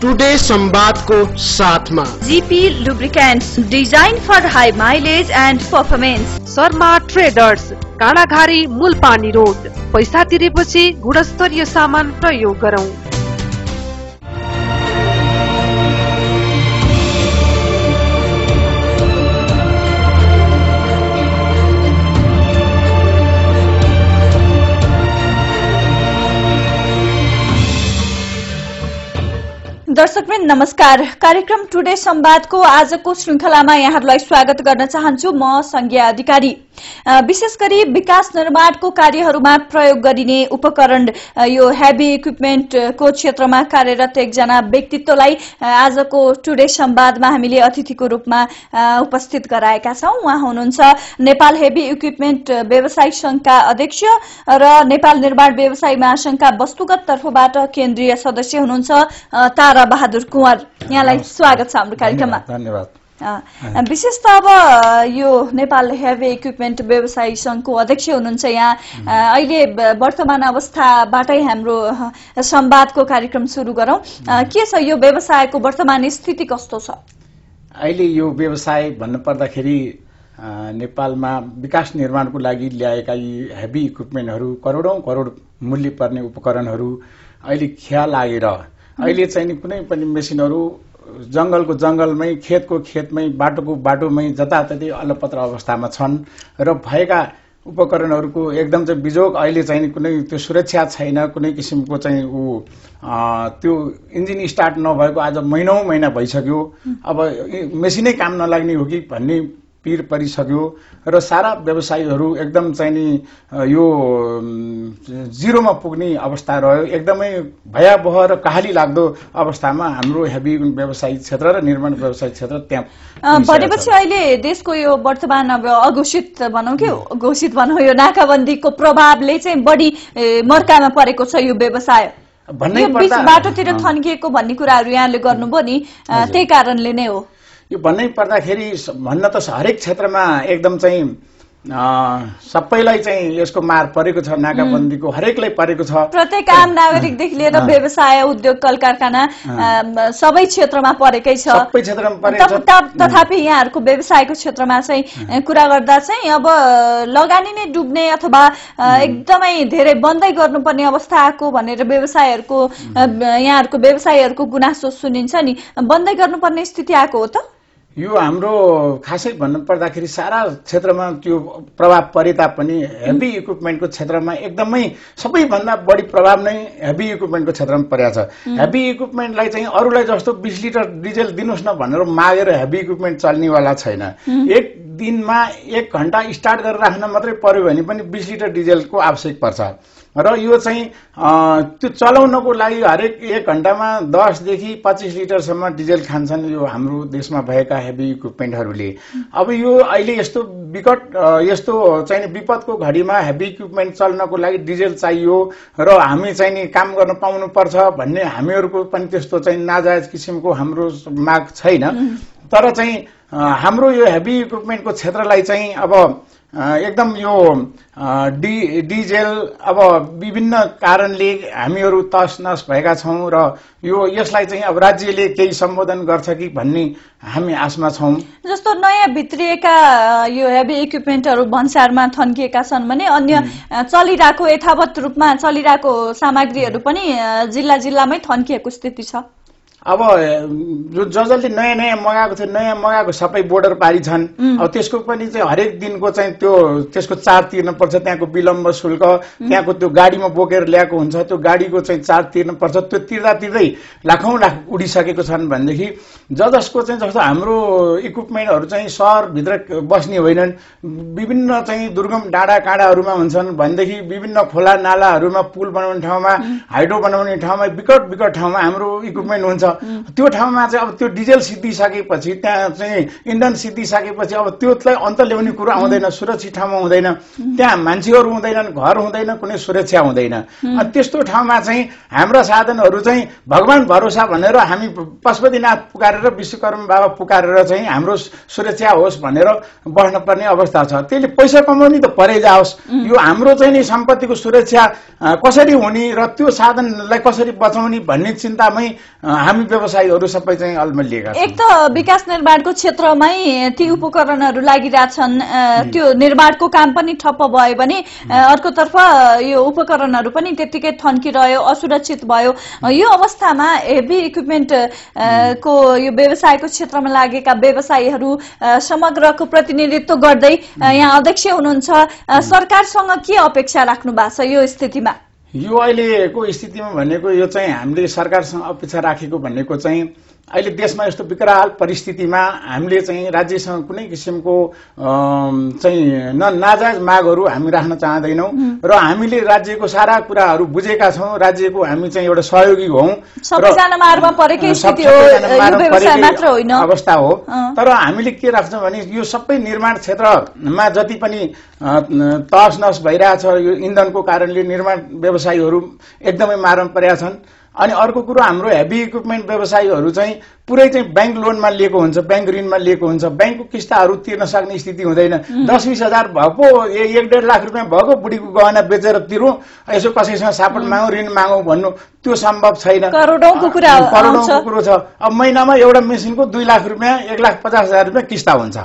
Today संवादको साथमा GP Lubricants designed for high mileage and performance. Sharma traders Kandaghari Mulpani road. पैसा तिरेपछि गुणस्तरीय सामान प्रयोग गरौँ। दर्शकवृन्द नमस्कार। कार्यक्रम टुडे संवादको आजको श्रृङ्खलामा यहाँहरूलाई स्वागत गर्न चाहन्छु। म संज्ञा अधिकारी। विशेष गरी विकास निर्माणको कार्यहरूमा प्रयोग गरिने उपकरण यो हेभी इक्विपमेन्टको क्षेत्रमा कार्यरत एकजना व्यक्तित्वलाई आजको टुडे संवादमा हामीले अतिथिको रूपमा उपस्थित गराएका छौं। उहाँ हुनुहुन्छ नेपाल हेभी इक्विपमेन्ट व्यवसायी संघका अध्यक्ष र नेपाल निर्माण व्यवसायी महासंघका वस्तुगत तर्फबाट केन्द्रीय सदस्य हुनुहुन्छ तारा बहादुर कुँवर। यहाँलाई स्वागत छ हाम्रो कार्यक्रममा। धन्यवाद। विशेष त अब यो नेपाल हेभी इक्विपमेन्ट व्यवसायी संघको अध्यक्ष हुनुहुन्छ यहाँ। अहिले वर्तमान अवस्थाबाटै हाम्रो संवादको कार्यक्रम सुरु गरौं। के छ यो व्यवसायको वर्तमान स्थिति कस्तो छ? अहिले यो व्यवसाय भन्नु पर्दाखेरि अ, नेपालमा विकास निर्माणको लागि ल्याएका यी हेभी इक्विपमेन्टहरू करोडौँ करोड मूल्य पर्ने उपकरणहरू अहिले खिया लागेर अहिले चाहिँ नि कुनै पनि मेसिनहरू जङ्गलको जङ्गलमै खेतको खेतमै बाटोको बाटोमै जताततै अलपत्र अवस्थामा छन् र भएका उपकरणहरूको एकदम चाहिँ बिजोग अहिले चाहिँ कुनै त्यो सुरक्षा छैन कुनै किसिमको चाहिँ ऊ त्यो इन्जिन स्टार्ट नभएको आज महिनौ महिना भइसक्यो। अब मेसिनै काम नलाग्ने हो कि भन्ने पिर परिसक्यो र सारा व्यवसायीहरू एकदम चाहिँ नि यो जिरोमा पुग्ने अवस्था रह्यो एकदमै भयावह र कहाली लाग्दो अवस्थामा हाम्रो हेभी व्यवसायिक क्षेत्र र निर्माण व्यवसायिक क्षेत्र त्यहाँ भनेपछि। अहिले देशको यो वर्तमान अब अघोषित भनौँ कि घोषित भनौँ यो नाकाबन्दीको प्रभावले चाहिँ बढी मर्कामा परेको छ यो व्यवसाय भन्नै बाटोतिर। थन्किएको भन्ने कुराहरू यहाँले गर्नुभयो नि। त्यही कारणले नै हो यो भन्नै पर्दाखेरि भन्न त हरेक क्षेत्रमा एकदम चाहिँ सबैलाई चाहिँ यसको मार परेको छ नाकाबन्दीको हरेकलाई परेको छ। प्रत्येक आम नागरिकदेखि लिएर। व्यवसाय उद्योग कल कारखाना सबै क्षेत्रमा परेकै छ। सबै क्षेत्रमा परेको छ। तथापि यहाँहरूको व्यवसायको क्षेत्रमा चाहिँ कुरा गर्दा चाहिँ अब लगानी नै डुब्ने अथवा एकदमै धेरै बन्दै गर्नुपर्ने अवस्था आएको भनेर व्यवसायहरूको यहाँहरूको व्यवसायहरूको गुनासो सुनिन्छ नि। बन्दै गर्नुपर्ने स्थिति आएको हो त? यो हाम्रो खासै भन्नु पर्दाखेरि सारा क्षेत्रमा त्यो प्रभाव परे तापनि हेभी इक्विपमेन्टको क्षेत्रमा एकदमै सबैभन्दा बढी प्रभाव नै हेभी इक्विपमेन्टको क्षेत्रमा परेको छ। हेभी इक्विपमेन्टलाई चाहिँ अरूलाई जस्तो बिस लिटर डिजेल दिनुहोस् न भनेर मागेर हेभी इक्विपमेन्ट चल्नेवाला छैन। एक दिनमा एक घन्टा स्टार्ट गरेर राख्न मात्रै पर्यो भने पनि बिस लिटर डिजेलको आवश्यक पर्छ। र यो चाहिँ त्यो चलाउनको लागि हरेक एक घन्टामा दसदेखि पच्चिस लिटरसम्म डिजेल खान्छन् यो हाम्रो देशमा भएका हेभी इक्विपमेन्टहरूले अब यो अहिले यस्तो विकट यस्तो चाहिँ नि विपदको घडीमा हेभी इक्विपमेन्ट चल्नको लागि डिजेल चाहियो र हामी चाहिँ नि काम गर्न पाउनुपर्छ भन्ने हामीहरूको पनि त्यस्तो चाहिँ नाजायज किसिमको हाम्रो माग छैन। तर चाहिँ हाम्रो यो हेभी इक्विपमेन्टको क्षेत्रलाई चाहिँ अब एकदम यो डि डिजेल अब विभिन्न कारणले हामीहरू तस नस भएका छौँ र यो यसलाई चाहिँ अब राज्यले केही सम्बोधन गर्छ कि भन्ने हामी आशमा छौँ। जस्तो नयाँ भित्रिएका यो हेभी इक्विपमेन्टहरू भन्सारमा थन्किएका छन् भने अन्य चलिरहेको यथावत रूपमा चलिरहेको सामग्रीहरू पनि जिल्ला जिल्लामै थन्किएको स्थिति छ। अब जो ज जसले नयाँ नयाँ मगाएको थियो नयाँ मगाएको सबै बोर्डर पारी छन् अब त्यसको पनि चाहिँ हरेक दिनको चाहिँ त्यो त्यसको चार्ज तिर्नुपर्छ। त्यहाँको विलम्ब शुल्क त्यहाँको त्यो गाडीमा बोकेर ल्याएको हुन्छ। त्यो गाडीको चाहिँ चार्ज तिर्नुपर्छ। त्यो तिर्दा तिर्दै लाखौँ लाख उडिसकेको छन् भनेदेखि ज जसको चाहिँ जस्तो हाम्रो इक्विपमेन्टहरू चाहिँ सहरभित्र बस्ने होइनन् विभिन्न चाहिँ दुर्गम डाँडा काँडाहरूमा हुन्छन् भनेदेखि विभिन्न खोला नालाहरूमा पुल बनाउने ठाउँमा हाइड्रो बनाउने ठाउँमा विकट विकट ठाउँमा हाम्रो इक्विपमेन्ट हुन्छ। त्यो ठाउँमा चाहिँ अब त्यो डिजेल सिद्धिसकेपछि त्यहाँ चाहिँ इन्धन सिद्धिसकेपछि अब त्यसलाई अन्त ल्याउने कुरो आउँदैन सुरक्षित ठाउँमा हुँदैन। त्यहाँ मान्छेहरू हुँदैनन् घर हुँदैन कुनै सुरक्षा हुँदैन। त्यस्तो ठाउँमा चाहिँ हाम्रा साधनहरू चाहिँ भगवान भरोसा भनेर हामी पशुपतिनाथ पुकारेर विश्वकर्म बाबा पुकारेर चाहिँ हाम्रो सुरक्षा होस् भनेर बस्नुपर्ने अवस्था छ। त्यसले पैसा कमाउने त परै जाओस्। यो हाम्रो चाहिँ नि सम्पत्तिको सुरक्षा कसरी हुने र त्यो साधनलाई कसरी बचाउने भन्ने चिन्तामै हामी व्यवसायीहरू सबै चाहिँ अल्मलिएका एक त विकास निर्माणको क्षेत्रमै ती उपकरणहरू लागिरहेछन् त्यो निर्माणको काम पनि ठप्प भयो भने अर्कोतर्फ यो उपकरणहरू पनि त्यत्तिकै थन्किरह्यो असुरक्षित भयो। यो अवस्थामा हेभी इक्विपमेन्ट को यो व्यवसायको क्षेत्रमा लागेका व्यवसायीहरू समग्रको प्रतिनिधित्व गर्दै यहाँ अध्यक्ष हुनुहुन्छ। सरकारसँग के अपेक्षा राख्नु भएको छ यो स्थितिमा? यो अहिलेको स्थितिमा भनेको यो चाहिँ हामीले सरकारसँग अपेक्षा राखेको भनेको चाहिँ अहिले देशमा यस्तो विकराल परिस्थितिमा हामीले चाहिँ राज्यसँग कुनै किसिमको चाहिँ न नाजायज मागहरू हामी राख्न चाहँदैनौँ। र हामीले राज्यको सारा कुराहरू बुझेका छौँ राज्यको हामी चाहिँ एउटा सहयोगी हौँ। अवस्था हो। तर हामीले के राख्छौँ भने यो सबै निर्माण क्षेत्रमा जति पनि तहस नहस भइरहेछ यो इन्धनको कारणले निर्माण व्यवसायीहरू एकदमै मारमा परेका छन्। अनि अर्को कुरो हाम्रो हेभी इक्विपमेन्ट व्यवसायीहरू चाहिँ पुरै चाहिँ ब्याङ्क लोनमा लिएको हुन्छ ब्याङ्क ऋणमा लिएको हुन्छ ब्याङ्कको किस्ताहरू तिर्न सक्ने स्थिति हुँदैन। दस बिस हजार भएको एक डेढ लाख रुपियाँ भएको बुढीको गहना बेचेर तिरौँ यसो कसैसँग सापट मागौँ ऋण मागौँ भन्नु त्यो सम्भव छैन। करोडौँको कुरा छ। अब महिनामा एउटा मेसिनको दुई लाख रुपियाँ एक लाख पचास हजार रुपियाँ किस्ता हुन्छ।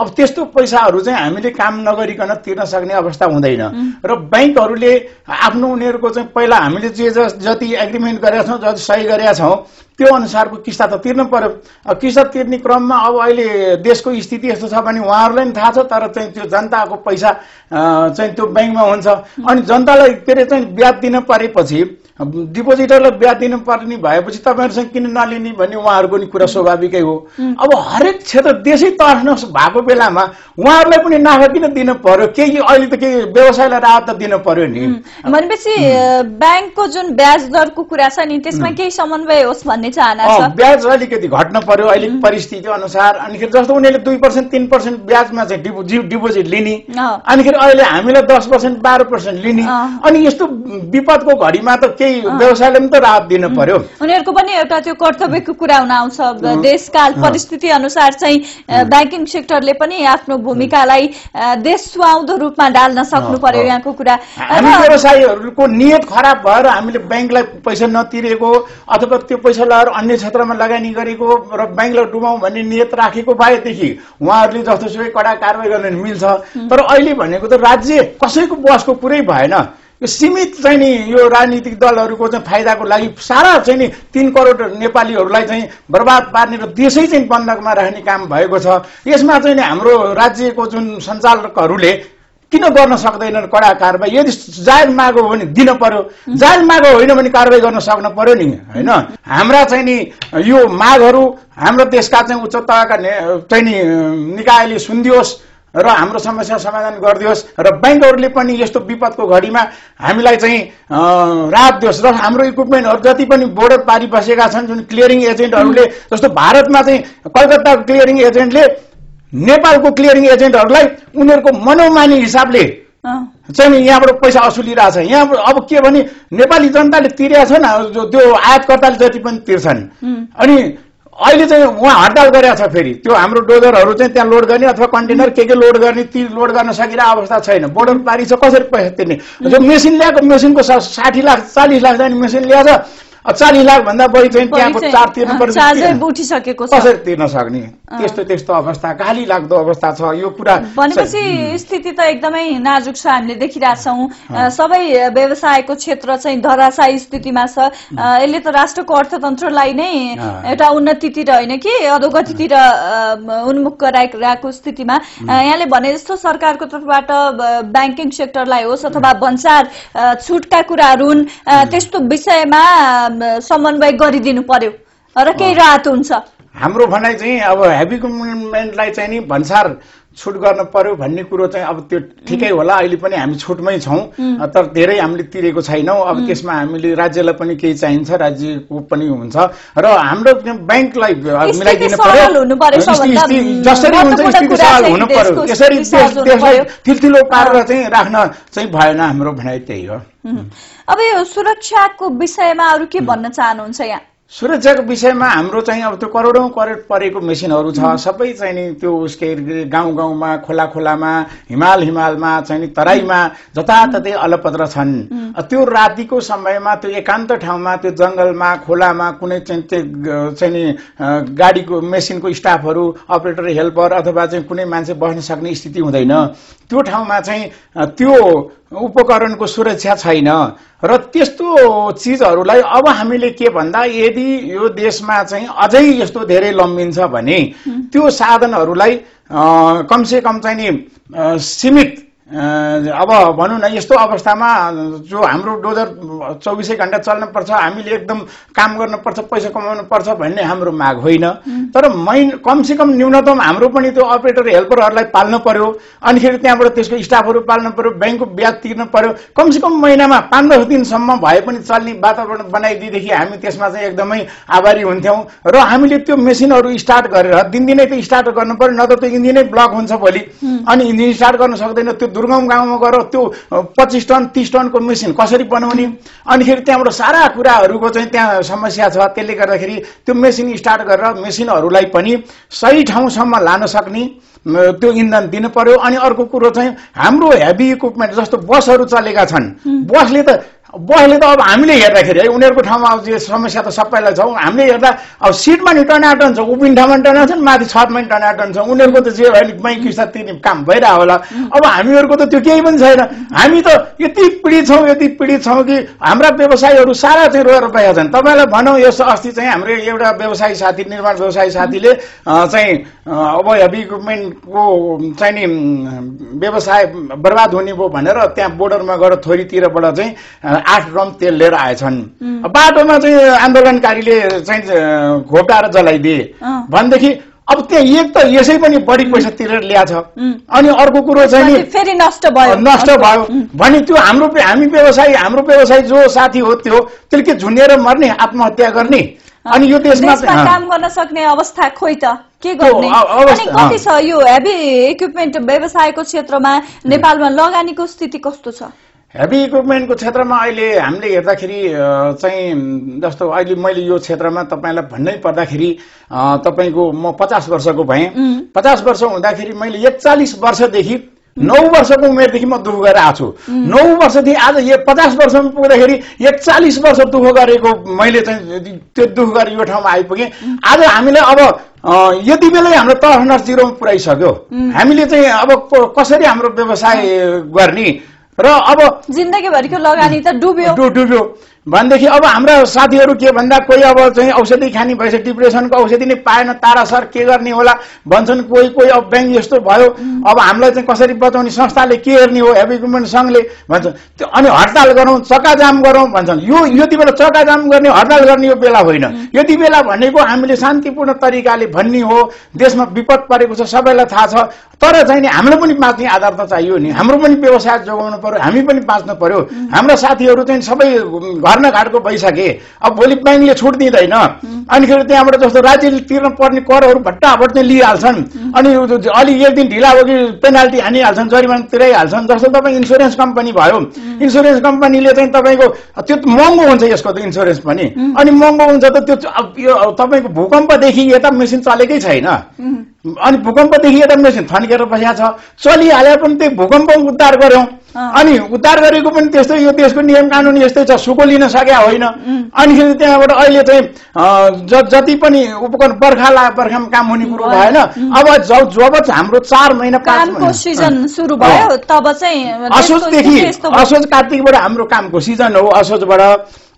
अब त्यस्तो पैसाहरू चाहिँ हामीले काम नगरिकन तिर्न सक्ने अवस्था हुँदैन। र ब्याङ्कहरूले आफ्नो उनीहरूको चाहिँ पहिला हामीले ज- जति एग्रिमेन्ट गरेका छौँ जति सही गरेका छौँ त्यो अनुसारको किस्ता त तिर्नु पर्यो। किस्ता तिर्ने क्रममा अब अहिले देशको स्थिति यस्तो छ भने उहाँहरूलाई पनि थाहा छ तर चाहिँ त्यो जनताको पैसा चाहिँ त्यो ब्याङ्कमा हुन्छ। अनि जनतालाई के अरे चाहिँ ब्याज दिन परेपछि डिपोजिटरलाई ब्याज दिनु पर्ने भएपछि तपाईँहरूसँग किन नलिने भन्ने उहाँहरूको नि कुरा स्वाभाविकै हो। अब हरेक क्षेत्र देशै तर्स भएको बेलामा उहाँहरूलाई पनि नाफा किन दिनु पर्यो? केही अहिले त केही व्यवसायलाई राहत त दिनु पर्यो नि। भनेपछि ब्याङ्कको जुन ब्याज दरको कुरा छ नि त्यसमा केही समन्वय होस् भन्ने चाहना अँ, छ। ब्याज अलिकति घट्न पर्यो अहिले परिस्थिति अनुसार। अनिखेरि जस्तो उनीहरूले दुई पर्सेन्ट तिन पर्सेन्ट ब्याजमा चाहिँ डिपोजिट लिने। अनिखेरि अहिले हामीलाई दस पर्सेन्ट बाह्र पर्सेन्ट लिने। अनि यस्तो विपदको घडीमा त केही व्यवसायले पनि त राहत दिनु पर्यो। उनीहरूको पनि एउटा त्यो कर्तव्यको कुरा हुन आउँछ। देशकाल परिस्थिति अनुसार चाहिँ ब्याङ्किङ सेक्टरले पनि आफ्नो भूमिकालाई देश सुहाउँदो रूपमा डाल्न सक्नु पर्यो। यहाँको कुरा। व्यवसायीहरूको नियत खराब भएर हामीले ब्याङ्कलाई पैसा नतिरेको अथवा त्यो पैसा लगाएर अन्य क्षेत्रमा लगानी गरेको र ब्याङ्कलाई डुबाउँ भन्ने नियत राखेको भएदेखि उहाँहरूले जस्तोसुकै कडा कारवाही गर्न मिल्छ। तर अहिले भनेको त राज्य कसैको बसको कुरै भएन। यो सीमित चाहिँ नि यो राजनीतिक दलहरूको चाहिँ फाइदाको लागि सारा चाहिँ नि तिन करोड नेपालीहरूलाई चाहिँ बर्बाद पार्ने र देशै चाहिँ बन्धकमा राख्ने काम भएको छ। यसमा चाहिँ नि हाम्रो राज्यको जुन सञ्चालकहरूले किन गर्न सक्दैनन् कडा कारवाही यदि जायज मागो हो भने दिन पर्यो। जायज मागो होइन भने कारवाही गर्न सक्न पर्यो नि होइन? हाम्रा चाहिँ नि यो मागहरू हाम्रो देशका चाहिँ उच्च तहका चाहिँ नि निकायले सुनिदियोस् र हाम्रो समस्या समाधान गरिदियोस् र ब्याङ्कहरूले पनि यस्तो विपदको घडीमा हामीलाई चाहिँ राहत दियोस् र हाम्रो इक्विपमेन्टहरू जति पनि बोर्डर पारी बसेका छन् जुन क्लियरिङ एजेन्टहरूले जस्तो भारतमा चाहिँ कलकत्ताको क्लियरिङ एजेन्टले नेपालको क्लियरिङ एजेन्टहरूलाई उनीहरूको मनोमानी हिसाबले चाहिँ नि यहाँबाट पैसा असुलिरहेछ यहाँ अब के भने नेपाली जनताले तिरेका छन् त्यो आयातकर्ताले जति पनि तिर्छन्। अनि अहिले चाहिँ उहाँ हडताल गरेका छ फेरि। त्यो हाम्रो डोजरहरू चाहिँ त्यहाँ लोड गर्ने अथवा कन्टेनर के के लोड गर्ने ती लोड गर्न सकिरहेको अवस्था छैन। बोर्डर पारी छ कसरी पैसा तिर्ने? जो मेसिन ल्याएको मेसिनको साठी लाख चालिस लाख जाने मेसिन ल्याएछ चालिस लाख भन्दा बढी चाहिँ त्यहाँको चार्ज तिर्नु अँ, पर्छ चार्जै उठिसकेको कसरी तिर्न सक्ने? त्यस्तो त्यस्तो अवस्था गाली लाग्दो अवस्था छ। यो कुरा भनेपछि स्थिति त एकदमै नाजुक छ हामीले देखिरहेछौँ सबै व्यवसायको क्षेत्र चाहिँ धराशायी स्थितिमा छ। यसले त राष्ट्रको अर्थतन्त्रलाई नै। एउटा उन्नतितिर होइन कि अधोगतितिर उन्मुख गराइरहेको स्थितिमा। यहाँले भने जस्तो सरकारको तर्फबाट ब्याङ्किङ सेक्टरलाई होस् अथवा भन्सार छुटका कुराहरू हुन् त्यस्तो विषयमा समन्वय गरिदिनु पर्यो। र केही राहत हुन्छ। हाम्रो भनाइ चाहिँ अब हेभी इक्विपमेन्टलाई चाहिँ नि भन्सार छुट गर्न पर्यो भन्ने कुरो चाहिँ अब त्यो ठिकै होला अहिले पनि हामी छुटमै छौँ। तर धेरै हामीले तिरेको छैनौँ। अब त्यसमा हामीले राज्यलाई पनि केही चाहिन्छ राज्यको पनि हुन्छ। र हाम्रो ब्याङ्कलाई मिलाइदिनु पर्यो, जसरी हुन्छ स्थिति चाहिँ हुनु पर्यो। देशको यसरी स्थिति सहज देश- हुनु देशलाई पर्यो। थिल्थिलो पारेर चाहिँ राख्न चाहिँ भएन हाम्रो भनाइ त्यही हुँ। अब यो सुरक्षाको विषयमा अरू के भन्न चाहनुहुन्छ यहाँ? सुरक्षाको विषयमा हाम्रो चाहिँ अब त्यो करोडौँ करोड परेको मेसिनहरू छ सबै चाहिँ नि त्यो उसके गाउँ गाउँमा खोला खोलामा हिमाल हिमालमा चाहिँ नि तराईमा जताततै अलपत्र छन्। त्यो रातिको समयमा त्यो एकान्त ठाउँमा त्यो जङ्गलमा खोलामा कुनै चाहिँ त्यो चाहिँ नि गाडीको मेसिनको स्टाफहरू अपरेटर हेल्पर अथवा चाहिँ कुनै मान्छे बस्न सक्ने स्थिति हुँदैन। त्यो ठाउँमा चाहिँ त्यो उपकरणको सुरक्षा छैन। र त्यस्तो चिजहरूलाई अब हामीले के भन्दा यदि यो देशमा चाहिँ अझै यस्तो धेरै लम्बिन्छ भने त्यो साधनहरूलाई कमसे कम चाहिँ नि सीमित अब भनौँ न यस्तो अवस्थामा जो हाम्रो डोजर चौबिसै घन्टा चल्नुपर्छ हामीले एकदम काम गर्नुपर्छ पैसा कमाउनु पर्छ भन्ने हाम्रो माग होइन। तर मै कमसे कम न्यूनतम हाम्रो पनि त्यो अपरेटर हेल्परहरूलाई पाल्नु पर्यो। अनिखेरि त्यहाँबाट त्यसको स्टाफहरू पाल्नु पर्यो ब्याङ्कको ब्याज तिर्नु पर्यो। कमसे कम महिनामा पाँच दस दिनसम्म भए पनि चल्ने वातावरण बनाइदिएदेखि हामी त्यसमा चाहिँ एकदमै आभारी हुन्थ्यौँ। र हामीले त्यो मेसिनहरू स्टार्ट गरेर दिनदिनै त्यो स्टार्ट गर्नु पर्यो न त त्यो इन्जिनै ब्लक हुन्छ भोलि। अनि इन्जिन स्टार्ट गर्न सक्दैन त्यो दुर्गम गाउँमा गएर त्यो पच्चिस टन तिस टनको मेसिन कसरी बनाउने? अनिखेरि त्यहाँबाट सारा कुराहरूको चाहिँ त्यहाँ समस्या छ। त्यसले गर्दाखेरि त्यो मेसिन स्टार्ट गरेर मेसिनहरूलाई पनि सही ठाउँसम्म लान सक्ने त्यो इन्धन दिनु पर्यो। अनि अर्को कुरो चाहिँ हाम्रो हेभी इक्विपमेन्ट जस्तो बसहरू चलेका छन्। बसले त बसले त अब हामीले हेर्दाखेरि है उनीहरूको ठाउँमा अब समस्या त सबैलाई छ। हामीले हेर्दा अब सिटमा नि टनाटन छ उभिन ठाउँमा नि टनाटन माथि छतमा नि टनाटन छ। उनीहरूको त जे नि बैङ्क किस्ता तिर्ने काम भइरहेको होला। अब हामीहरूको त त्यो केही पनि छैन। हामी त यति पीडित छौँ यति पीडित छौँ कि हाम्रा व्यवसायीहरू सारा चाहिँ रोएर बसेका छन्। तपाईँलाई भनौँ यस अस्ति चाहिँ हाम्रो एउटा व्यवसायी साथी निर्माण व्यवसायी साथीले चाहिँ अब हेभी इक्विपमेन्टको चाहिँ नि व्यवसाय बर्बाद हुने भयो भनेर त्यहाँ बोर्डरमा गएर थोरीतिरबाट चाहिँ आठ ड्रम तेल लिएर आएछन्। बाटोमा चाहिँ आन्दोलनकारीले चाहिँ घोप्टाएर जलाइदिए। भनेदेखि अब त्यहाँ एक त यसै पनि बढी पैसा तिरेर ल्याएको छ अनि अर्को कुरो चाहिँ नि फेरि नष्ट भयो। नष्ट भयो। भने त्यो हाम्रो हामी व्यवसायी हाम्रो व्यवसायी जो साथी हो त्यो त्यसले के झुन्डिएर मर्ने आत्महत्या गर्ने? अनि यो देशमा काम गर्न सक्ने अवस्था खोइ त। के गर्ने? अनि कति छ यो हेभी इक्विपमेन्ट व्यवसायको क्षेत्रमा? नेपालमा लगानीको स्थिति कस्तो छ? हेभी इक्विपमेन्टको क्षेत्रमा अहिले हामीले हेर्दाखेरि चाहिँ जस्तो अहिले मैले यो क्षेत्रमा तपाईँलाई भन्नै पर्दाखेरि तपाईँको म पचास वर्षको भएँ। पचास वर्ष हुँदाखेरि मैले एकचालिस वर्षदेखि नौ वर्षको उमेरदेखि म दुःख गरेर आएको छु। नौ वर्षदेखि आज यो पचास वर्षमा पुग्दाखेरि एकचालिस वर्ष दुःख गरेको मैले चाहिँ त्यो दुःख गरेर यो ठाउँमा आइपुगेँ। आज हामीले अब यति बेलै हाम्रो तह नर्स जिरोमा पुऱ्याइसक्यो हामीले चाहिँ अब कसरी हाम्रो व्यवसाय गर्ने र अब जिन्दगीभरिको लगानी त डुब्यो। डुब्यो। भनेदेखि अब हाम्रा साथीहरू के भन्दा कोही अब चाहिँ औषधि खाने भएछ डिप्रेसनको औषधि नै पाएन तारा सर के गर्ने होला भन्छन् कोही कोही अब ब्याङ्क यस्तो भयो अब हामीलाई चाहिँ कसरी बचाउने संस्थाले के हेर्ने हो हेभी इक्विपमेन्ट सङ्घले भन्छ त्यो अनि हडताल गरौँ चक्काजाम गरौँ भन्छन्। यो यति बेला चक्काजाम गर्ने हडताल गर्ने यो बेला होइन। यति बेला भनेको हामीले शान्तिपूर्ण तरिकाले भन्ने हो। देशमा विपद परेको छ सबैलाई थाहा छ। तर चाहिँ नि हामीलाई पनि बाँच्ने आधार त चाहियो नि। हाम्रो पनि व्यवसाय जोगाउनु पर्यो हामी पनि बाँच्नु पर्यो। हाम्रा साथीहरू चाहिँ सबै घर न घाटको भइसके अब भोलि ब्याङ्कले छुट दिँदैन अनिखेरि त्यहाँबाट जस्तो राज्यले तिर्न पर्ने करहरू भट्टाभट चाहिँ लिइहाल्छन् अनि अलि एक दिन ढिला हो कि पेनाल्टी हानिहाल्छन् जरिमाना तिराइहाल्छन् जस्तो तपाईँ इन्सुरेन्स कम्पनी भयो। इन्सुरेन्स कम्पनीले चाहिँ तपाईँको त्यो महँगो हुन्छ यसको त इन्सुरेन्स पनि। अनि महँगो हुन्छ त त्यो तपाईँको भूकम्पदेखि यता मेसिन चलेकै छैन। अनि भूकम्पदेखि यता मेसिन थन्केर बसेको छ। चलिहाले पनि त्यही भूकम्प उद्धार गर्यौँ। अनि उद्धार गरेको पनि त्यस्तै यो देशको नियम कानुन यस्तै छ। सुको लिन सकेका होइन। अनिखेरि त्यहाँबाट अहिले चाहिँ जति पनि उपकरण बर्खा ला बर्खामा काम हुने कुरो भएन अब जब हाम्रो चार महिना पाँच कामको महिना। सिजन सुरु भयो तब चाहिँ असोजदेखि। असोज कार्तिकबाट हाम्रो कामको सिजन हो असोजबाट।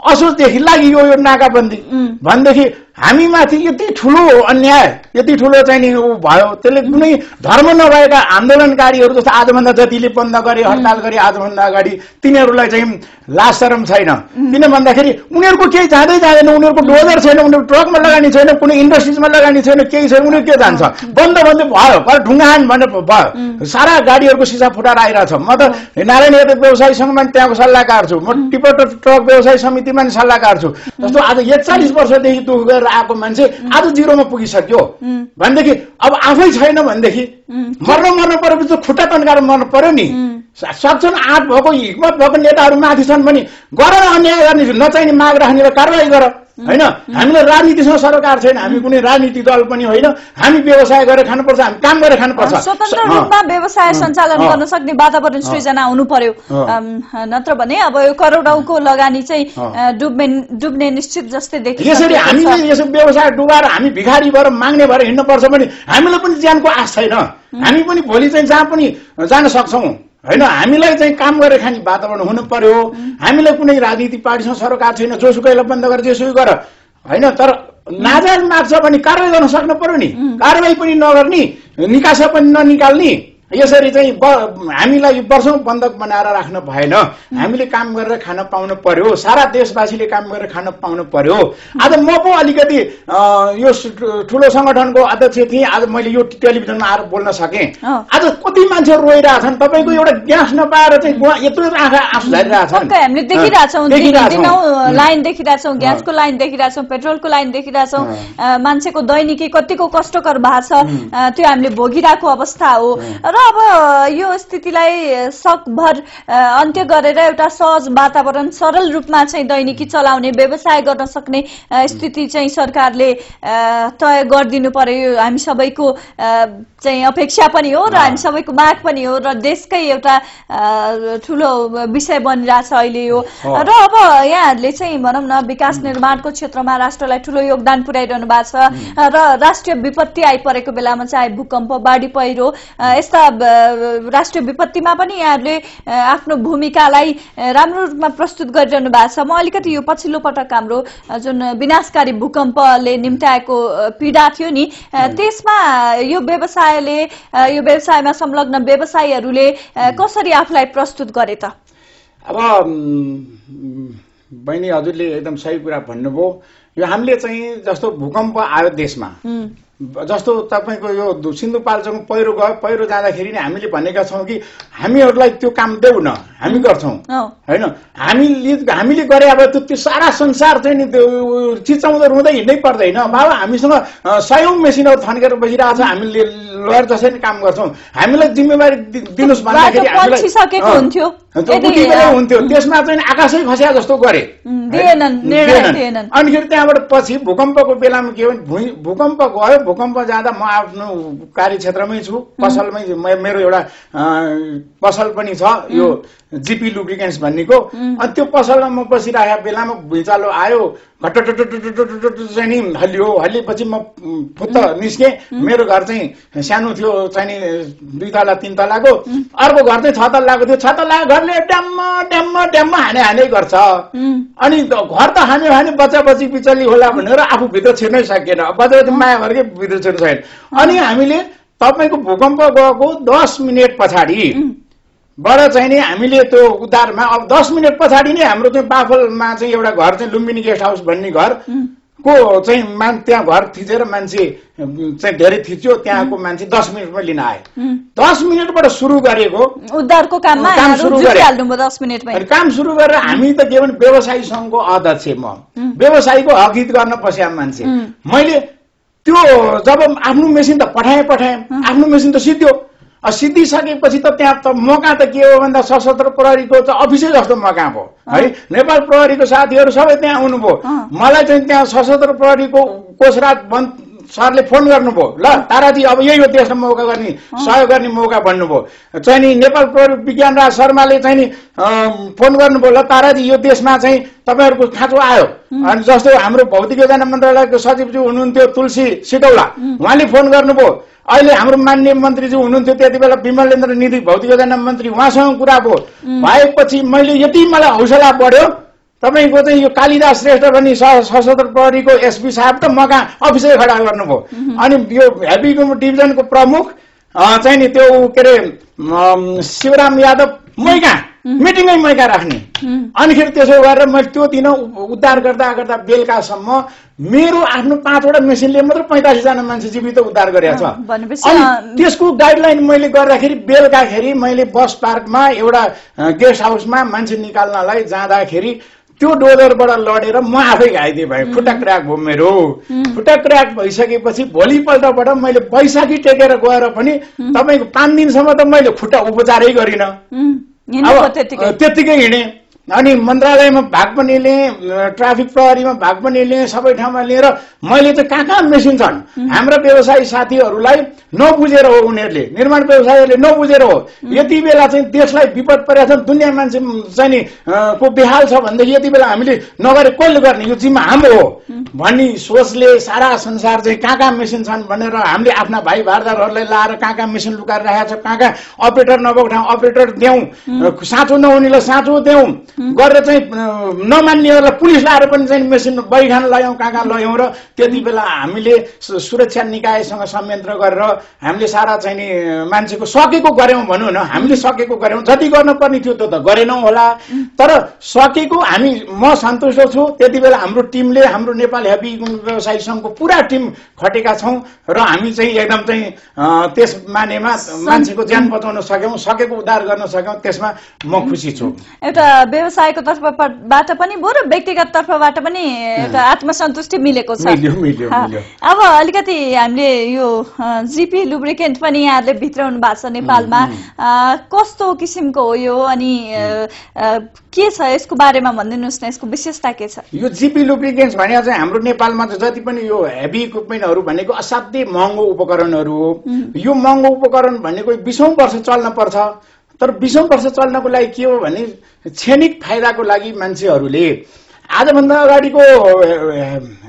असोजदेखि लाग्यो यो नाकाबन्दी। भनेदेखि हामी माथि यति ठुलो अन्याय यति ठुलो चाहिँ नि ऊ भयो त्यसले कुनै धर्म नभएका आन्दोलनकारीहरू जस्तो आजभन्दा जतिले बन्द गरे हडताल गरे आजभन्दा अगाडि तिनीहरूलाई चाहिँ लाज शरम छैन। किन भन्दाखेरि उनीहरूको केही जाँदै जाँदैन उनीहरूको डोजर छैन उनीहरूको ट्रकमा लगानी छैन कुनै इन्डस्ट्रिजमा लगानी छैन केही छैन उनीहरू के जान्छ? बन्द बन्द भयो पर ढुङ्गाहान भनेर भयो। सारा गाडीहरूको सिसा फुटाएर आइरहेछ। म त नारायण यादव व्यवसाय सङ्घमा त्यहाँको सल्लाहकार छु। म टिपर ट्रक व्यवसाय समितिमा नि सल्लाहकार छु। जस्तो आज एकचालिस वर्षदेखि दुःख गरेर आएको मान्छे आज जिरोमा पुगिसक्यो। भनेदेखि अब आफै छैन भनेदेखि मर्न मर्न परेपछि खुट्टा तन्काएर मर्नु पर्यो नि। स- सक्छन् आँट भएको हिम्मत भएको नेताहरू माथि छन् भने गर अन्याय गर्ने नचाहिने माग राख्नेलाई कारवाही गर। होइन? हामीलाई राजनीतिसँग सरोकार छैन हामी कुनै राजनीतिक दल पनि होइन। हामी व्यवसाय गरेर खानुपर्छ हामी काम गरेर खानुपर्छ। स्वतन्त्र। रूपमा व्यवसाय सञ्चालन। गर्न सक्ने वातावरण सृजना हुनु पर्यो नत्र भने अब यो करोडौँको लगानी चाहिँ डुब्ने डुब्ने निश्चित जस्तै यसरी देखिसकेको छ। हामीले यसो व्यवसाय डुबाएर हामी भिखारी भएर माग्ने भएर हिँड्नुपर्छ भने हामीलाई पनि ज्यानको आश छैन। हामी पनि भोलि चाहिँ जहाँ पनि जान सक्छौँ। होइन हामीलाई चाहिँ काम गरेर खाने वातावरण हुनु पर्यो। हामीलाई कुनै राजनीतिक पार्टीसँग सरोकार छैन जोसुकैलाई बन्द गरेर जेसुकै गर। होइन तर नाजायज माग्छ भने कारवाही गर्न सक्नु पर्यो नि। कारवाही पनि नगर्ने निकासा पनि ननिकाल्ने। यसरी चाहिँ हामीलाई वर्षौँ बन्धक बनाएर राख्न भएन। हामीले काम गरेर खान पाउनु पर्यो। सारा देशवासीले काम गरेर खान पाउनु पर्यो। आज म पो अलिकति यो ठुलो संगठनको अध्यक्ष थिएँ। आज मैले यो टेलिभिजनमा आएर बोल्न सकेँ। आज कति मान्छेहरू रोइरहेछन्। तपाईँको एउटा ग्यास नपाएर चाहिँ यत्रो आँखा आँसु झरिरहेछन्। हामीले देखिरहेछौँ। लाइन देखिरहेछौँ ग्यासको लाइन देखिरहेछौँ पेट्रोलको लाइन देखिरहेछौँ। मान्छेको दैनिकी कतिको कष्टकर भएको छ त्यो हामीले भोगिरहेको अवस्था हो। र अब यो स्थितिलाई सकभर अन्त्य गरेर एउटा सहज वातावरण सरल रूपमा चाहिँ दैनिकी चलाउने व्यवसाय गर्न सक्ने स्थिति चाहिँ सरकारले तय गरिदिनु पर्यो। हामी सबैको चाहिँ अपेक्षा पनि हो र हामी सबैको माग पनि हो र देशकै एउटा ठुलो विषय बनिरहेछ अहिले यो। र अब यहाँहरूले चाहिँ भनौँ न विकास निर्माणको क्षेत्रमा राष्ट्रलाई ठुलो योगदान पुर्याइरहनु भएको छ। र राष्ट्रिय विपत्ति आइपरेको बेलामा चाहे भूकम्प बाढी पहिरो। यस्ता राष्ट्रिय विपत्तिमा पनि यहाँहरूले आफ्नो भूमिकालाई राम्रो रूपमा प्रस्तुत गरिरहनु भएको छ। म अलिकति यो पछिल्लो पटक हाम्रो जुन विनाशकारी भूकम्पले निम्त्याएको पीडा थियो नि त्यसमा यो व्यवसायले यो व्यवसायमा संलग्न व्यवसायीहरूले कसरी आफूलाई प्रस्तुत गरे त? अब बहिनी हजुरले एकदम सही कुरा भन्नुभयो। यो हामीले चाहिँ जस्तो भूकम्प आयो देशमा। जस्तो तपाईँको यो सिन्धुपाल्चोकमा पहिरो गयो पहिरो जाँदाखेरि नि हामीले भनेका छौँ कि हामीहरूलाई त्यो काम देऊ न हामी गर्छौँ। होइन? हामीले हामीले गरे अब त्यो त्यो सारा संसार चाहिँ नि त्यो चिचाउँदो रुँदै हिँड्नै पर्दैन। बाबा हामीसँग सयौँ मेसिनहरू थन्केर बसिरहेको छ हामीले लयर जसरी काम गर्छौँ। हामीलाई जिम्मेवारी दिनुहोस् भन्दाखेरि हुन्थ्यो। उति बेलै त्यसमा चाहिँ आकाशै खस्या जस्तो गरे। अनिखेरि त्यहाँबाट पछि भूकम्पको बेलामा के भने भूकम्प गयो। भूकम्प जाँदा म आफ्नो कार्यक्षेत्रमै छु। पसलमै मेरो एउटा पसल पनि छ। यो जिपी लुब्रिकेन्स भन्नेको। अनि त्यो पसलमा म बसिरहेको बेलामा भुइँचालो आयो घट्टो चाहिँ नि हलियो। हलिएपछि म फुत्त निस्केँ। मेरो घर चाहिँ सानो थियो चाहिँ नि दुई तला तिन तलाको। अर्को घर चाहिँ छ तलाको थियो। छ तला घरले ड्याम्म ड्याम्म ड्याम्म हाने हाने गर्छ। अनि घर त हाने हाने बच्चा बच्ची बिचली होला भनेर आफू भित्र छिर्नै सकेन बच्चा बच्ची माया घरकै भित्र छिर्न सकेन। अनि हामीले तपाईँको भूकम्प गएको दस मिनट पछाडि बाट चाहिँ नि हामीले त्यो उद्धारमा अब दस मिनट पछाडि नै हाम्रो चाहिँ बाफलमा चाहिँ एउटा घर चाहिँ लुम्बिनी गेस्ट हाउस भन्ने घर को चाहिँ मान त्यहाँ घर थिचेर मान्छे चाहिँ धेरै थिच्यो त्यहाँको मान्छे दस मिनटमा लिन आए। दस मिनटबाट सुरु गरेको। उद्धारको काममा काम सुरु गरे। काम सुरु गरेर हामी त के भने व्यवसायी सङ्घको अध्यक्ष म। व्यवसायीको हकित गर्न पस्या मान्छे। मैले त्यो जब आफ्नो मेसिन त पठाएँ पठाएँ। आफ्नो मेसिन त सिद्धियो अ, सिद्धिसकेपछि त त्यहाँ त मका त के हो भन्दा सशस्त्र प्रहरीको त अफिसै जस्तो मका भयो। है? नेपाल प्रहरीको साथीहरू सबै त्यहाँ आउनुभयो। मलाई चाहिँ त्यहाँ सशस्त्र प्रहरीको कोषराज सरले फोन गर्नुभयो। ल ताराजी अब यही हो देशलाई मौका गर्ने सहयोग गर्ने मौका भन्नुभयो। चाहिँ नि नेपाल प्रहरी विज्ञान राज शर्माले चाहिँ नि फोन गर्नुभयो ल ताराजी यो देशमा चाहिँ तपाईँहरूको खाँचो आयो। अनि जस्तो हाम्रो भौतिक योजना मन्त्रालयको सचिवज्यू हुनुहुन्थ्यो तुलसी सिटौला। उहाँले फोन गर्नुभयो। अहिले हाम्रो माननीय मन्त्रीज्यू हुनुहुन्थ्यो त्यति बेला विमलेन्द्र निधि भौतिक योजना मन्त्री उहाँसँग कुरा भयो। भएपछि मैले यति मलाई हौसला बढ्यो। तपाईँको चाहिँ यो कालिदास श्रेष्ठ स- सशस्त्र प्रहरीको एसपी साहब त मका अफिसै खडा गर्नुभयो। अनि यो हेभी डिभिजनको प्रमुख चाहिँ नि त्यो के अरे शिवराम यादव मैका मिटिङै मैका राख्ने। अनिखेरि त्यसो गरेर मैले त्यो दिन उद्धार गर्दा गर्दा बेलुकासम्म मेरो आफ्नो पाँचवटा मेसिनले मात्र पैँतालिसजना मान्छे जीवित उद्धार गरेको छ। अनि त्यसको गाइडलाइन मैले गर्दाखेरि बेलुकाखेरि मैले बस पार्कमा एउटा गेस्ट हाउसमा मान्छे निकाल्नलाई जाँदाखेरि त्यो डोजरबाट लडेर म आफै घाइते भएँ। खुट्टा क्र्याक भयो मेरो। खुट्टा क्र्याक भइसकेपछि भोलिपल्टबाट मैले बैशाखी टेकेर गएर पनि तपाईँको पाँच दिनसम्म त मैले खुट्टा उपचारै गरिनँ। त्यतिकै। त्यत्तिकै हिँडेँ। अनि मन्त्रालयमा भाग पनि लिएँ ट्राफिक प्रहरीमा भाग पनि लिएँ सबै ठाउँमा लिएर मैले चाहिँ कहाँ कहाँ मेसिन छन्? हाम्रा व्यवसायी साथीहरूलाई नबुझेर हो उनीहरूले निर्माण व्यवसायीहरूले नबुझेर हो। यति बेला चाहिँ देशलाई विपद परेको छ दुनियाँ मान्छे चाहिँ नि को बेहाल छ भनेदेखि यति बेला हामीले नगरे कसले गर्ने यो जिम्मा हाम्रो हो। भन्ने सोचले सारा संसार चाहिँ कहाँ कहाँ मेसिन छन् भनेर हामीले आफ्ना भाइ भारदारहरूलाई लाएर कहाँ कहाँ मेसिन लुकाएर राखेको छ कहाँ कहाँ अपरेटर नभएको ठाउँ अपरेटर देऊ। साँचो नहुनेलाई साँचो देऊ। गरेर चाहिँ नमान्नेहरूलाई पुलिस लाएर पनि चाहिँ मेसिन बैखान लयौँ कहाँ कहाँ लयौँ र त्यति बेला हामीले सुरक्षा निकायसँग संयन्त्र गरेर हामीले सारा चाहिँ नि मान्छेको सकेको गऱ्यौँ भनौँ न। हामीले सकेको गऱ्यौँ। जति गर्नुपर्ने थियो त्यो त गरेनौँ होला। तर सकेको हामी म सन्तुष्ट छु त्यति बेला हाम्रो टिमले हाम्रो नेपाल हेपी व्यवसायी सङ्घको पुरा टिम खटेका छौँ र हामी चाहिँ एकदम चाहिँ त्यस मानेमा मान्छेको ज्यान बचाउन सक्यौँ सकेको उद्धार गर्न सक्यौँ त्यसमा म खुसी छु। एउटा व्यवसायको तर्फबाट पनि भयो र व्यक्तिगत तर्फबाट पनि एउटा आत्मसन्तुष्टि मिलेको छ। अब अलिकति हामीले यो जिपी लुब्रिकेन्ट पनि यहाँहरूले भित्राउनु भएको छ नेपालमा। कस्तो किसिमको हो यो अनि के छ यसको बारेमा भनिदिनुहोस् न यसको विशेषता के छ? यो जिपी लुब्रिकेन्ट्स भने चाहिँ हाम्रो नेपालमा जति पनि यो हेभी इक्विपमेन्टहरू भनेको असाध्यै महँगो उपकरणहरू हो। यो महँगो उपकरण भनेको बिसौँ वर्ष चल्न पर्छ। तर बिसौँ वर्ष चल्नको लागि के हो भने क्षणिक फाइदाको लागि मान्छेहरूले आजभन्दा अगाडिको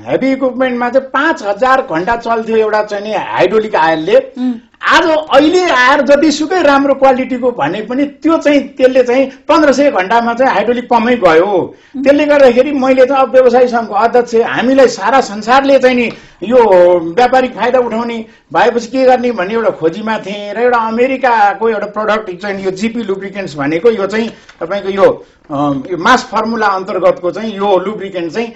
हेभी इक्विपमेन्टमा चाहिँ पाँच हजार घन्टा चल्थ्यो एउटा चाहिँ नि हाइड्रोलिक आयलले आज अहिले आएर जतिसुकै राम्रो क्वालिटीको भने पनि त्यो चाहिँ त्यसले चाहिँ पन्ध्र सय घन्टामा चाहिँ हाइड्रोलिक पम्पमै गयो। त्यसले गर्दाखेरि मैले चाहिँ अब व्यवसायी सङ्घको अध्यक्ष हामीलाई सारा संसारले चाहिँ नि यो व्यापारिक फाइदा उठाउने भएपछि के गर्ने भन्ने एउटा खोजीमा थिएँ र एउटा अमेरिकाको एउटा प्रडक्ट चाहिँ यो जिपी लुब्रिकेन्ट्स भनेको यो चाहिँ तपाईँको यो यो मास फर्मुला अन्तर्गतको चाहिँ यो लुब्रिकेन्ट चाहिँ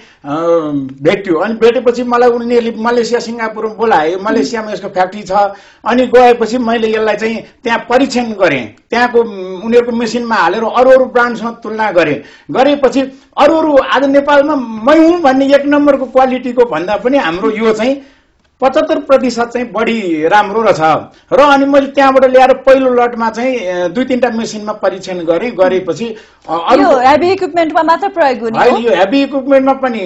भेट्यो। अनि भेटेपछि मलाई उनीहरूले मलेसिया सिङ्गापुरमा बोलायो मलेसियामा यसको फ्याक्ट्री छ। अनि गएपछि मैले यसलाई चाहिँ त्यहाँ परीक्षण गरेँ। त्यहाँको उनीहरूको मेसिनमा हालेर अरू अरू ब्रान्डसँग तुलना गरेँ। गरेपछि अरू अरू आज नेपालमा मै हुँ भन्ने एक नम्बरको क्वालिटीको भन्दा पनि हाम्रो यो चाहिँ पचहत्तर प्रतिशत चाहिँ बढी राम्रो रहेछ। र अनि मैले त्यहाँबाट ल्याएर पहिलो लटमा चाहिँ दुई तिनवटा मेसिनमा परीक्षण गरेँ। गरेपछि हेभी इक्विपमेन्टमा मात्र प्रयोग हुने होइन हो? यो हेभी इक्विपमेन्टमा पनि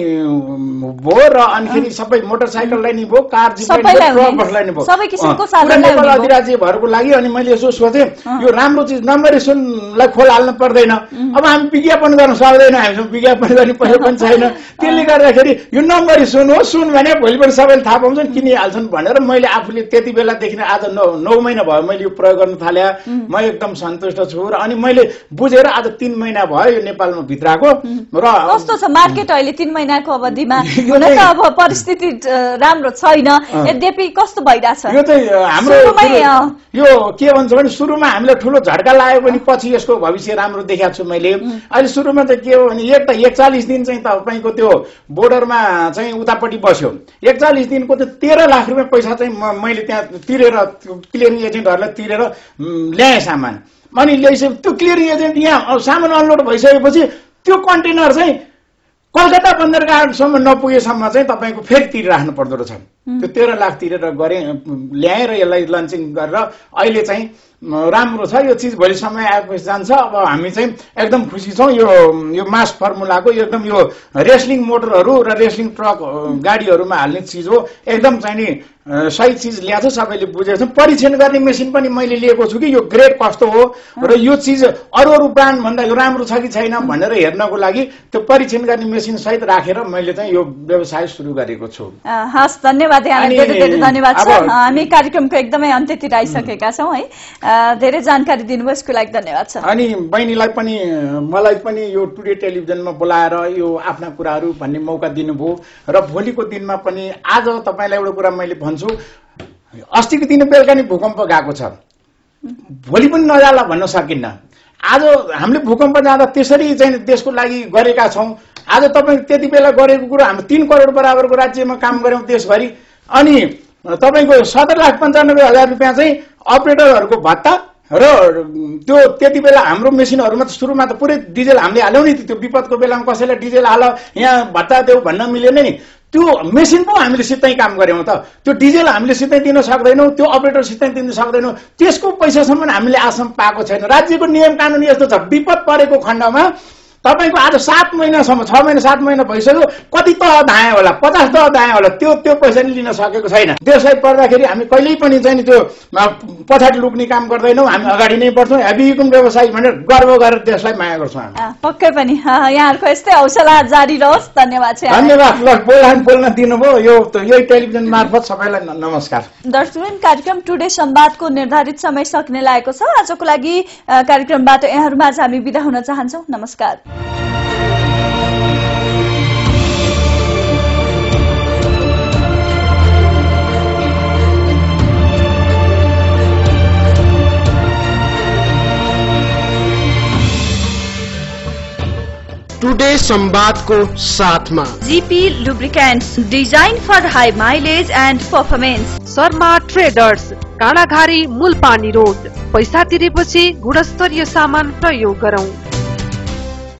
भयो र अनिखेरि सबै मोटरसाइकललाई नि भयो कार। ट्रकहरूलाई नि भयो सबै किसिमको अँ, साधनलाई पुरा नेपाल हुने भयो। अधिराज्यहरूको लागि अनि मैले यसो सोचेँ यो राम्रो चिज नम्बरी सुनलाई खोल हाल्नु पर्दैन अब हामी विज्ञापन गर्न सक्दैन हामीसँग विज्ञापन गर्ने पैसा पनि छैन। त्यसले गर्दाखेरि यो नम्बरी सुन हो सुन भने भोलिपल्ट सबैले थाहा पाउँछन् किनिहाल्छन् भनेर मैले आफूले त्यति बेलादेखि आज नौ नौ महिना भयो मैले यो प्रयोग गर्न थाले। म एकदम सन्तुष्ट छु र अनि मैले बुझेर आज तिन महिना भयो यो नेपालमा भित्राएको। र कस्तो छ मार्केट अहिले तिन महिनाको अवधिमा? यो हुन त अब परिस्थिति राम्रो छैन। यद्यपि कस्तो भइरहेछ यो चाहिँ हाम्रो यो के भन्छ भने सुरुमा हामीलाई ठुलो झड्का लाग्यो भने पछि यसको भविष्य राम्रो देखाएको छु मैले। अहिले सुरुमा चाहिँ के हो भने एक त एकचालिस दिन चाहिँ तपाईँको त्यो बोर्डरमा चाहिँ उतापट्टि बस्यो। एकचालिस दिनको चाहिँ तेह्र लाख रुपियाँ पैसा चाहिँ मैले त्यहाँ तिरेर क्लियरिङ एजेन्टहरूलाई तिरेर ल्याएँ सामान। अनि ल्याइसके त्यो क्लियरिङ एजेन्ट यहाँ सामान अनलोड भइसकेपछि त्यो कन्टेनर चाहिँ कलकत्ता बन्दरगाहसम्म नपुगेसम्म चाहिँ तपाईँको फेरि तिरिराख्नु पर्दो रहेछ। त्यो तेह्र लाख तिरेर गरेँ ल्याएर यसलाई लन्चिङ गरेर अहिले चाहिँ राम्रो छ यो चिज। भोलि समय आएपछि जान्छ। अब हामी चाहिँ एकदम खुसी छौँ। यो यो मास फर्मुलाको एकदम यो रेस्लिङ मोटरहरू र रेस्लिङ ट्रक गाडीहरूमा हाल्ने चिज हो। एकदम चाहिँ नि सही चिज ल्याएको छ सबैले बुझेको छ। परीक्षण गर्ने मेसिन पनि मैले लिएको छु कि। यो ग्रेड कस्तो हो? र यो चिज अरू अरू ब्रान्ड भन्दा यो राम्रो छ कि छैन भनेर हेर्नको लागि त्यो परीक्षण गर्ने मेसिन सहित राखेर मैले चाहिँ यो व्यवसाय सुरु गरेको छु। हस् धन्यवाद। यहाँलाई धेरै धेरै धन्यवाद छ। हामी कार्यक्रमको एकदमै अन्त्यतिर आइसकेका छौँ है। धेरै जानकारी दिनुभयो यसको लागि धन्यवाद छ। अनि बहिनीलाई पनि मलाई पनि यो टुडे टेलिभिजनमा बोलाएर यो आफ्ना कुराहरू भन्ने मौका दिनुभयो। र भोलिको दिनमा पनि आज तपाईँलाई एउटा कुरा मैले भन्छु। अस्तिको दिन बेलुका नि भूकम्प गएको छ। भोलि पनि नजाला भन्न सकिन्न। आज हामीले भूकम्प जाँदा त्यसरी चाहिँ देशको लागि गरेका छौँ। आज तपाईँ त्यति बेला गरेको कुरो हाम्रो तिन करोड बराबरको राज्यमा काम गऱ्यौँ देशभरि। अनि तपाईँको सत्र लाख पन्चानब्बे हजार रुपियाँ चाहिँ अपरेटरहरूको भत्ता र त्यो त्यति बेला हाम्रो मेसिनहरूमा त सुरुमा त पुरै डिजेल हामीले हाल्यौँ नि त्यो विपदको बेलामा कसैलाई डिजेल हाल यहाँ भत्ता देऊ भन्न मिलेन नि त्यो मेसिन पो हामीले सिधै काम गऱ्यौँ त। त्यो डिजेल हामीले सिधै दिन सक्दैनौँ त्यो अपरेटर सिधै दिन सक्दैनौँ। त्यसको पैसासम्म हामीले आसम पाएको छैन। राज्यको नियम कानुन यस्तो छ विपद परेको खण्डमा तपाईँको आज सात महिनासम्म छ महिना सात महिना भइसक्यो। कति तह धाए होला पचास तह धाए होला त्यो त्यो पैसा नि लिन सकेको छैन। त्यसलाई पर्दाखेरि हामी कहिल्यै पनि चाहिँ नि त्यो पछाडि लुक्ने काम गर्दैनौँ हामी अगाडि नै बढ्छौँ। हेबी व्यवसाय भनेर गर्व गरेर देशलाई माया गर्छौँ पक्कै पनि। यहाँहरूको यस्तै हौसला जारी रहोस्। धन्यवाद। धन्यवाद। ल बोल्न बोल्न दिनुभयो। यो यही टेलिभिजन मार्फत सबैलाई नमस्कार। दर्शकवृन्द कार्यक्रम टुडे संवादको निर्धारित समय सक्ने लागेको छ। आजको लागि कार्यक्रमबाट यहाँहरूमाझ हामी विदा हुन चाहन्छौ। नमस्कार। टुडे संवादको साथमा। GP lubricants design for high mileage and performance. Sharma traders Kandaghari Mulpani road. पैसा तिरेपछि गुणस्तरीय सामान प्रयोग गरौं।